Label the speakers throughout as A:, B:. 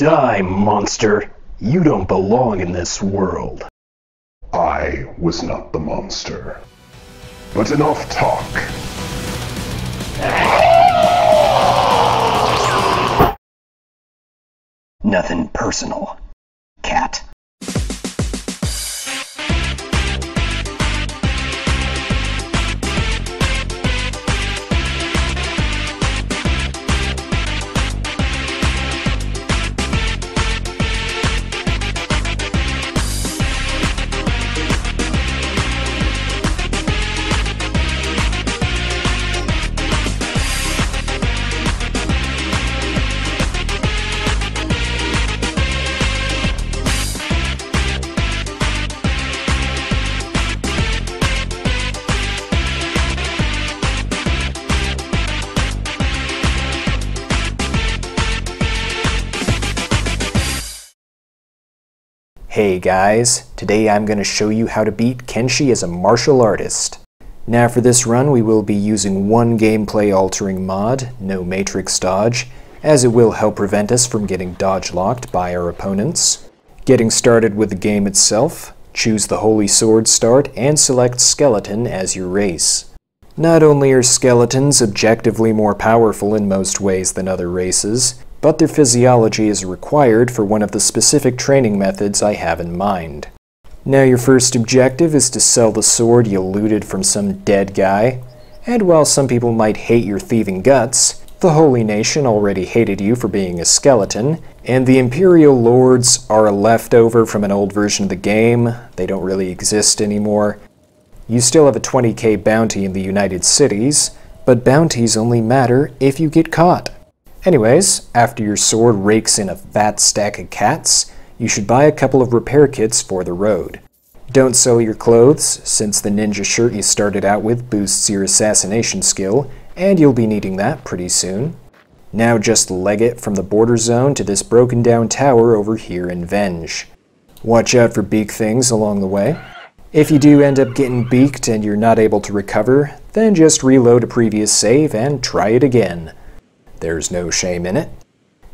A: Die, monster! You don't belong in this world.
B: I was not the monster. But enough talk.
A: Nothing personal, cat. Hey guys, today I'm going to show you how to beat Kenshi as a martial artist. Now for this run we will be using one gameplay altering mod, no matrix dodge, as it will help prevent us from getting dodge locked by our opponents. Getting started with the game itself, choose the Holy Sword start and select Skeleton as your race. Not only are skeletons objectively more powerful in most ways than other races, but their physiology is required for one of the specific training methods I have in mind. Now your first objective is to sell the sword you looted from some dead guy, and while some people might hate your thieving guts, the Holy Nation already hated you for being a skeleton, and the Imperial Lords are a leftover from an old version of the game, they don't really exist anymore. You still have a 20k bounty in the United Cities, but bounties only matter if you get caught. Anyways, after your sword rakes in a fat stack of cats, you should buy a couple of repair kits for the road. Don't sell your clothes, since the ninja shirt you started out with boosts your assassination skill, and you'll be needing that pretty soon. Now just leg it from the border zone to this broken down tower over here in Venge. Watch out for beak things along the way. If you do end up getting beaked and you're not able to recover, then just reload a previous save and try it again. There's no shame in it.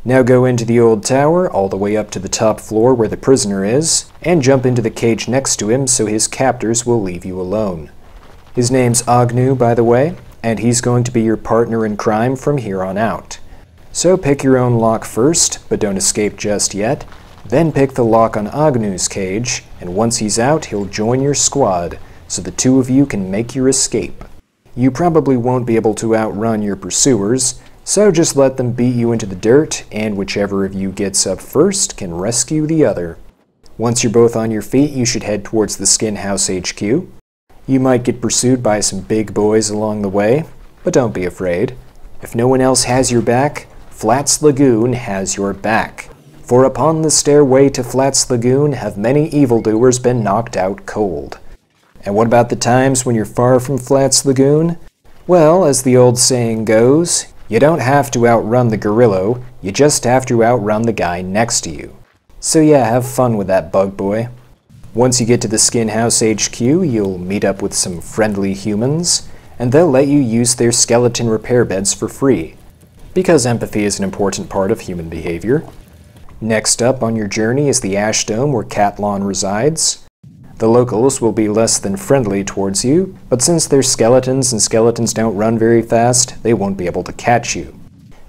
A: Now go into the old tower, all the way up to the top floor where the prisoner is, and jump into the cage next to him so his captors will leave you alone. His name's Agnew, by the way, and he's going to be your partner in crime from here on out. So pick your own lock first, but don't escape just yet. Then pick the lock on Agnew's cage, and once he's out, he'll join your squad, so the two of you can make your escape. You probably won't be able to outrun your pursuers, so just let them beat you into the dirt, and whichever of you gets up first can rescue the other. Once you're both on your feet, you should head towards the Skin House HQ. You might get pursued by some big boys along the way, but don't be afraid. If no one else has your back, Flats Lagoon has your back. For upon the stairway to Flats Lagoon have many evildoers been knocked out cold. And what about the times when you're far from Flats Lagoon? Well, as the old saying goes, you don't have to outrun the gorilla, you just have to outrun the guy next to you. So yeah, have fun with that bug boy. Once you get to the Skin House HQ, you'll meet up with some friendly humans, and they'll let you use their skeleton repair beds for free, because empathy is an important part of human behavior. Next up on your journey is the Ash Dome where Catlon resides. The locals will be less than friendly towards you, but since they're skeletons and skeletons don't run very fast, they won't be able to catch you.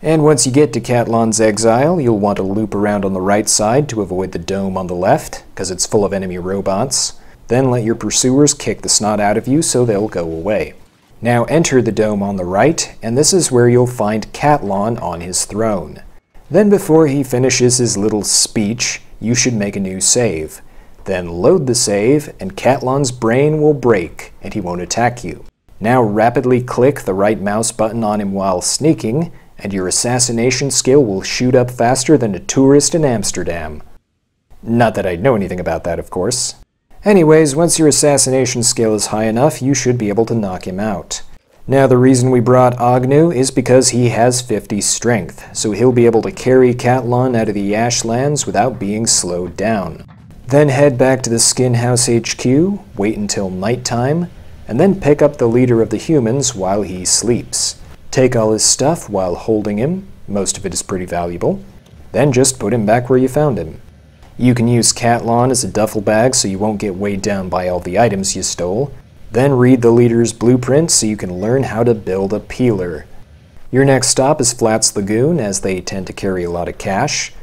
A: And once you get to Catlon's Exile, you'll want to loop around on the right side to avoid the dome on the left, because it's full of enemy robots. Then let your pursuers kick the snot out of you so they'll go away. Now enter the dome on the right, and this is where you'll find Catlon on his throne. Then before he finishes his little speech, you should make a new save. Then load the save, and Catlon's brain will break, and he won't attack you. Now rapidly click the right mouse button on him while sneaking, and your assassination skill will shoot up faster than a tourist in Amsterdam. Not that I know anything about that, of course. Anyways, once your assassination skill is high enough, you should be able to knock him out. Now the reason we brought Agnew is because he has 50 strength, so he'll be able to carry Catlawn out of the Ashlands without being slowed down. Then head back to the Skin House HQ, wait until nighttime, and then pick up the leader of the humans while he sleeps. Take all his stuff while holding him, most of it is pretty valuable. then just put him back where you found him. You can use Catlon as a duffel bag so you won't get weighed down by all the items you stole. Then read the leader's blueprint so you can learn how to build a peeler. Your next stop is Flats Lagoon as they tend to carry a lot of cash.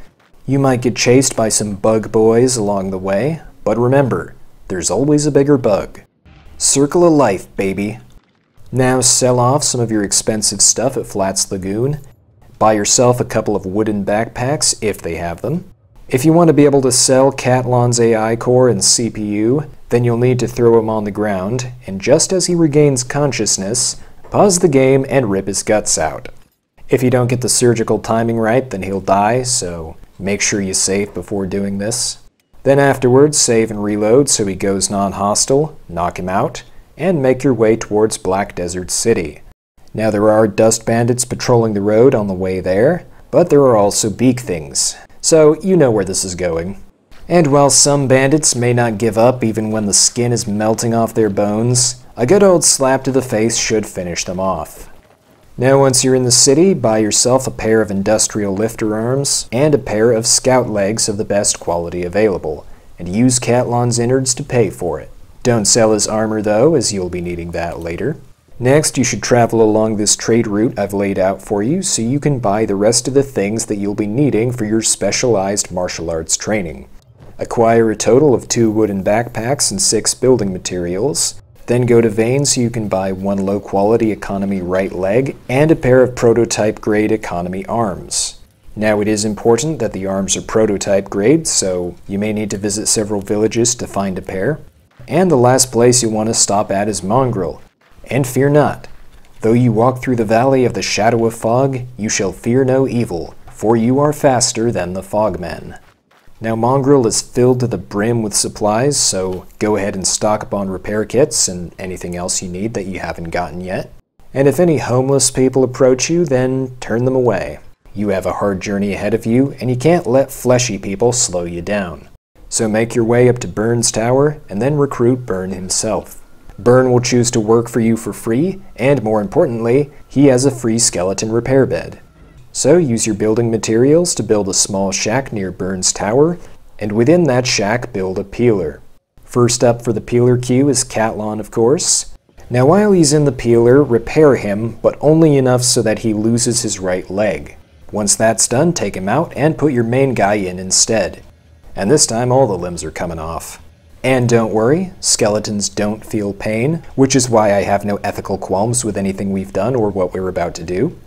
A: You might get chased by some bug boys along the way, but remember, there's always a bigger bug. Circle of life, baby. Now sell off some of your expensive stuff at Flats Lagoon. Buy yourself a couple of wooden backpacks if they have them. If you want to be able to sell Catlon's AI core and CPU, then you'll need to throw him on the ground, and just as he regains consciousness, pause the game and rip his guts out. If you don't get the surgical timing right, then he'll die, so make sure you save before doing this. Then afterwards, save and reload so he goes non-hostile, knock him out, and make your way towards Black Desert City. Now there are dust bandits patrolling the road on the way there, but there are also beak things, so you know where this is going. And while some bandits may not give up even when the skin is melting off their bones, a good old slap to the face should finish them off. Now once you're in the city, buy yourself a pair of industrial lifter arms and a pair of scout legs of the best quality available, and use Catlon's innards to pay for it. Don't sell his armor though, as you'll be needing that later. Next, you should travel along this trade route I've laid out for you so you can buy the rest of the things that you'll be needing for your specialized martial arts training. Acquire a total of two wooden backpacks and six building materials. Then go to Vane so you can buy one low quality economy right leg and a pair of prototype grade economy arms. Now it is important that the arms are prototype grade, so you may need to visit several villages to find a pair. And the last place you'll want to stop at is Mongrel, and fear not. Though you walk through the valley of the shadow of fog, you shall fear no evil, for you are faster than the fogmen. Now Mongrel is filled to the brim with supplies, so go ahead and stock up on repair kits and anything else you need that you haven't gotten yet. And if any homeless people approach you, then turn them away. You have a hard journey ahead of you, and you can't let fleshy people slow you down. So make your way up to Burn's tower, and then recruit Burn himself. Burn will choose to work for you for free, and more importantly, he has a free skeleton repair bed. So use your building materials to build a small shack near Burn's tower, and within that shack build a peeler. First up for the peeler queue is Catlon, of course. Now while he's in the peeler, repair him, but only enough so that he loses his right leg. Once that's done, take him out and put your main guy in instead. And this time all the limbs are coming off. And don't worry, skeletons don't feel pain, which is why I have no ethical qualms with anything we've done or what we're about to do.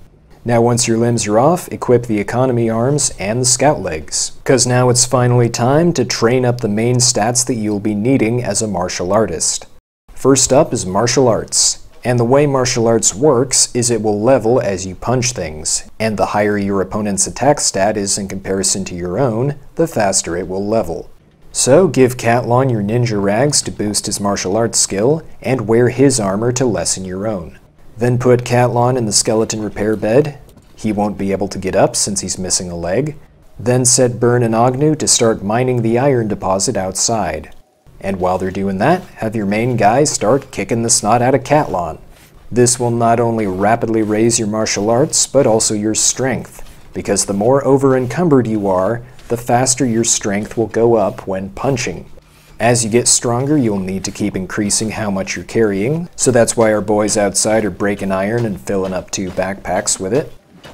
A: Now once your limbs are off, equip the economy arms and the scout legs. Cause now it's finally time to train up the main stats that you'll be needing as a martial artist. First up is martial arts. And the way martial arts works is it will level as you punch things, and the higher your opponent's attack stat is in comparison to your own, the faster it will level. So give Catlon your ninja rags to boost his martial arts skill, and wear his armor to lessen your own. Then put Catlon in the skeleton repair bed. He won't be able to get up since he's missing a leg. Then set Burn and Agnew to start mining the iron deposit outside. And while they're doing that, have your main guys start kicking the snot out of Catlon. This will not only rapidly raise your martial arts, but also your strength, because the more over encumbered you are, the faster your strength will go up when punching. As you get stronger, you'll need to keep increasing how much you're carrying, so that's why our boys outside are breaking iron and filling up two backpacks with it.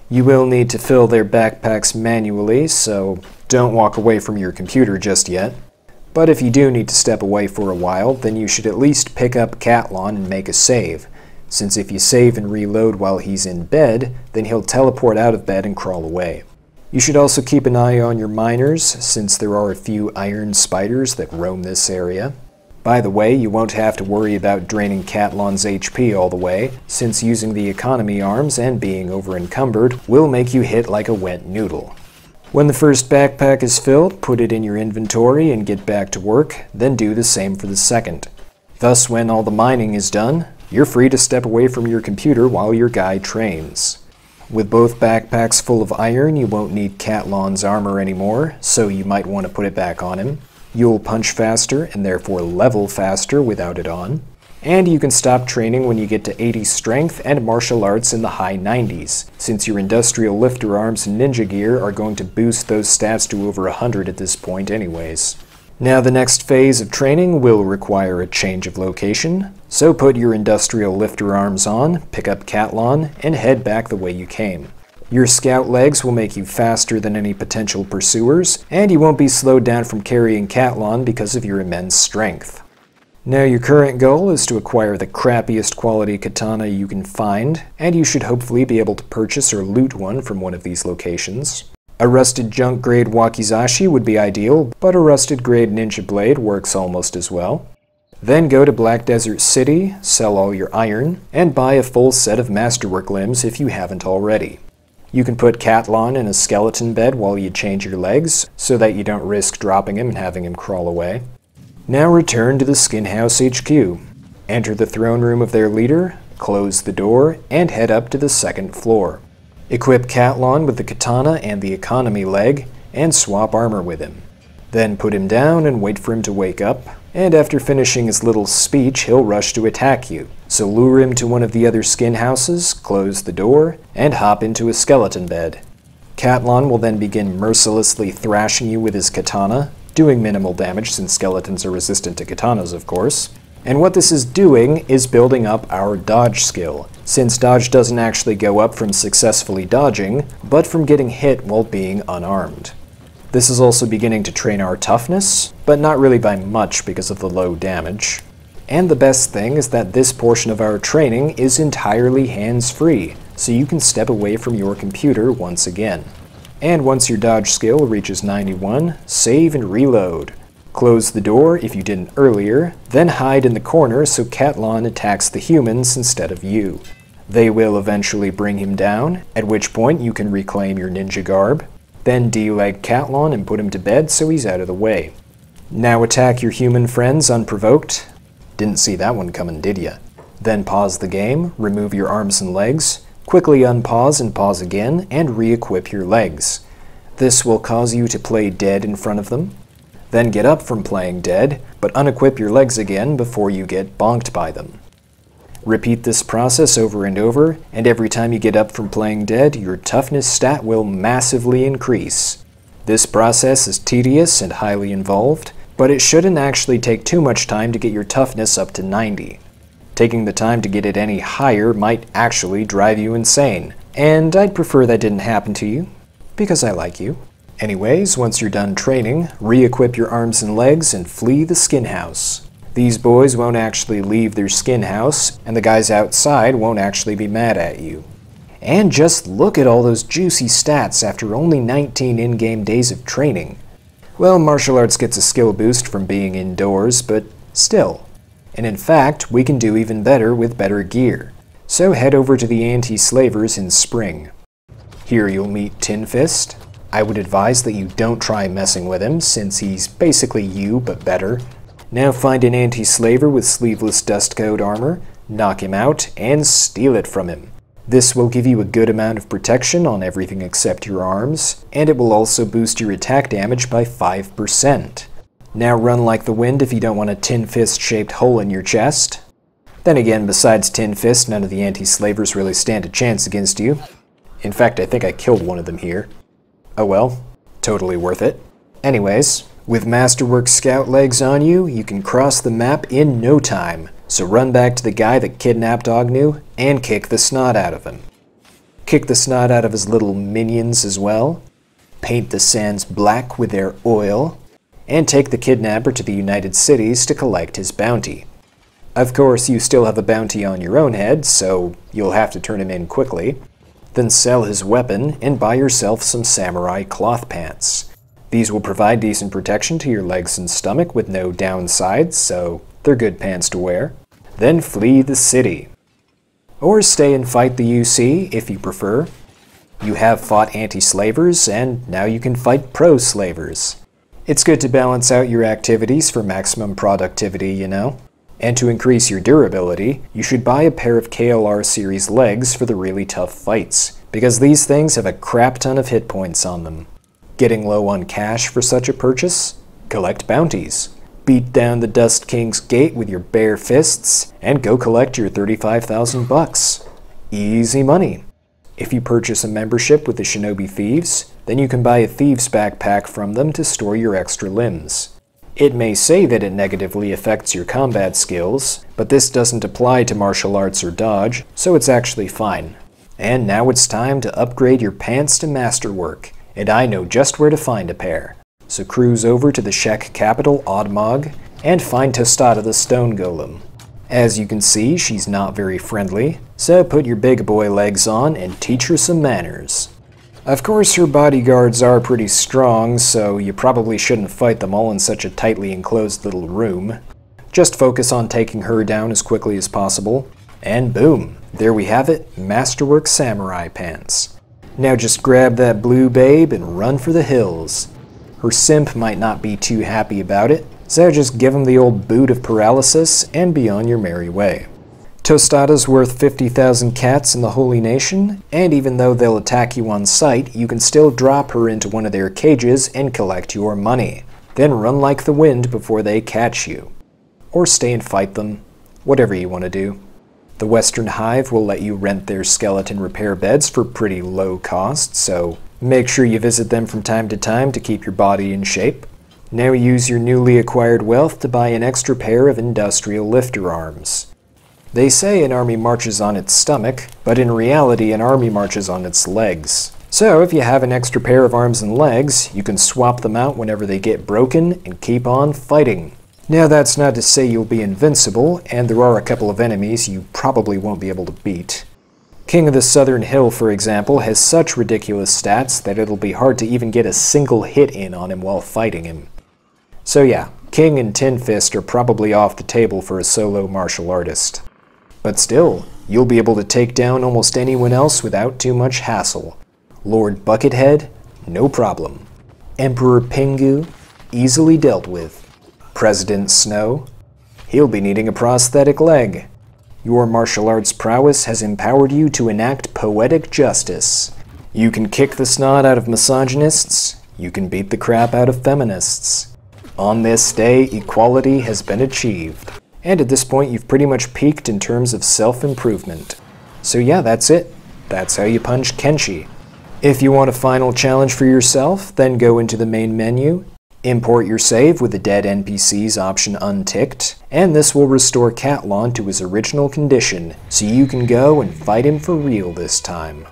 A: You will need to fill their backpacks manually, so don't walk away from your computer just yet. But if you do need to step away for a while, then you should at least pick up Catlon and make a save, since if you save and reload while he's in bed, then he'll teleport out of bed and crawl away. You should also keep an eye on your miners, since there are a few iron spiders that roam this area. By the way, you won't have to worry about draining Catlon's HP all the way, since using the economy arms and being over encumbered will make you hit like a wet noodle. When the first backpack is filled, put it in your inventory and get back to work, then do the same for the second. Thus, when all the mining is done, you're free to step away from your computer while your guy trains. With both backpacks full of iron, you won't need Catlon's armor anymore, so you might want to put it back on him. You'll punch faster and therefore level faster without it on. And you can stop training when you get to 80 strength and martial arts in the high 90s, since your industrial lifter arms and ninja gear are going to boost those stats to over 100 at this point anyways. Now the next phase of training will require a change of location, so put your industrial lifter arms on, pick up Catlon, and head back the way you came. Your scout legs will make you faster than any potential pursuers, and you won't be slowed down from carrying Catlon because of your immense strength. Now your current goal is to acquire the crappiest quality katana you can find, and you should hopefully be able to purchase or loot one from one of these locations. A rusted junk grade wakizashi would be ideal, but a rusted grade ninja blade works almost as well. Then go to Black Desert City, sell all your iron, and buy a full set of masterwork limbs if you haven't already. You can put Catlon in a skeleton bed while you change your legs, so that you don't risk dropping him and having him crawl away. Now return to the Skin House HQ. Enter the throne room of their leader, close the door, and head up to the second floor. Equip Catlon with the katana and the economy leg, and swap armor with him. Then put him down and wait for him to wake up, and after finishing his little speech, he'll rush to attack you. So lure him to one of the other skin houses, close the door, and hop into a skeleton bed. Catlon will then begin mercilessly thrashing you with his katana, doing minimal damage since skeletons are resistant to katanas, of course. And what this is doing is building up our dodge skill, since dodge doesn't actually go up from successfully dodging, but from getting hit while being unarmed. This is also beginning to train our toughness, but not really by much because of the low damage. And the best thing is that this portion of our training is entirely hands-free, so you can step away from your computer once again. And once your dodge skill reaches 91, save and reload. Close the door if you didn't earlier, then hide in the corner so Catlon attacks the humans instead of you. They will eventually bring him down, at which point you can reclaim your ninja garb. Then deleg Catlon and put him to bed so he's out of the way. Now attack your human friends unprovoked. Didn't see that one coming, did ya? Then pause the game, remove your arms and legs, Quickly unpause and pause again, and re-equip your legs. This will cause you to play dead in front of them. Then get up from playing dead, but unequip your legs again before you get bonked by them. Repeat this process over and over, and every time you get up from playing dead, your toughness stat will massively increase. This process is tedious and highly involved, but it shouldn't actually take too much time to get your toughness up to 90. Taking the time to get it any higher might actually drive you insane, and I'd prefer that didn't happen to you, because I like you. Anyways, once you're done training, re-equip your arms and legs and flee the skin house. These boys won't actually leave their skin house, and the guys outside won't actually be mad at you. And just look at all those juicy stats after only 19 in-game days of training. Well, martial arts gets a skill boost from being indoors, but still, and in fact, we can do even better with better gear. So head over to the Anti-Slavers in spring. Here you'll meet Tin Fist. I would advise that you don't try messing with him, since he's basically you, but better. Now find an anti-slaver with sleeveless dust coat armor, knock him out, and steal it from him. This will give you a good amount of protection on everything except your arms, and it will also boost your attack damage by 5%. Now run like the wind if you don't want a tin fist shaped hole in your chest. Then again, besides Tin Fist, none of the anti-slavers really stand a chance against you. In fact, I think I killed one of them here. Oh well, totally worth it. Anyways, with Masterwork Scout legs on you, you can cross the map in no time. So run back to the guy that kidnapped Agnew and kick the snot out of him. Kick the snot out of his little minions as well. Paint the sands black with their oil and take the kidnapper to the United Cities to collect his bounty. Of course, you still have a bounty on your own head, so you'll have to turn him in quickly. Then sell his weapon and buy yourself some samurai cloth pants. These will provide decent protection to your legs and stomach with no downsides, so they're good pants to wear. Then flee the city. Or stay and fight the UC if you prefer. You have fought anti-slavers, and now you can fight pro-slavers. It's good to balance out your activities for maximum productivity, you know? And to increase your durability, you should buy a pair of KLR series legs for the really tough fights, because these things have a crap ton of hit points on them. Getting low on cash for such a purchase? Collect bounties. beat down the Dust King's gate with your bare fists, and go collect your 35,000 bucks. Easy money. If you purchase a membership with the Shinobi Thieves, then you can buy a Thieves backpack from them to store your extra limbs. It may say that it negatively affects your combat skills, but this doesn't apply to martial arts or dodge, so it's actually fine. And now it's time to upgrade your pants to masterwork, and I know just where to find a pair. So cruise over to the Shek capital, Admag, and find Tostada the Stone Golem. As you can see, she's not very friendly, so put your big boy legs on and teach her some manners. Of course, her bodyguards are pretty strong, so you probably shouldn't fight them all in such a tightly enclosed little room. Just focus on taking her down as quickly as possible. And boom, there we have it, Masterwork Samurai Pants. Now just grab that blue babe and run for the hills. Her simp might not be too happy about it, so just give him the old boot of paralysis and be on your merry way. Tostada's worth 50,000 cats in the Holy Nation, and even though they'll attack you on sight, you can still drop her into one of their cages and collect your money. Then run like the wind before they catch you. Or stay and fight them, whatever you want to do. The Western Hive will let you rent their skeleton repair beds for pretty low cost, so make sure you visit them from time to time to keep your body in shape. Now use your newly acquired wealth to buy an extra pair of industrial lifter arms. They say an army marches on its stomach, but in reality an army marches on its legs. So if you have an extra pair of arms and legs, you can swap them out whenever they get broken and keep on fighting. Now that's not to say you'll be invincible, and there are a couple of enemies you probably won't be able to beat. King of the Southern Hill, for example, has such ridiculous stats that it'll be hard to even get a single hit in on him while fighting him. So yeah, King and Tin Fist are probably off the table for a solo martial artist. But still, you'll be able to take down almost anyone else without too much hassle. Lord Buckethead, no problem. Emperor Pingu, easily dealt with. President Snow, he'll be needing a prosthetic leg. Your martial arts prowess has empowered you to enact poetic justice. You can kick the snot out of misogynists, you can beat the crap out of feminists. On this day, equality has been achieved. And at this point, you've pretty much peaked in terms of self-improvement. So yeah, that's it. That's how you punch Kenshi. If you want a final challenge for yourself, then go into the main menu, import your save with the dead NPCs option unticked, and this will restore Catlon to his original condition, so you can go and fight him for real this time.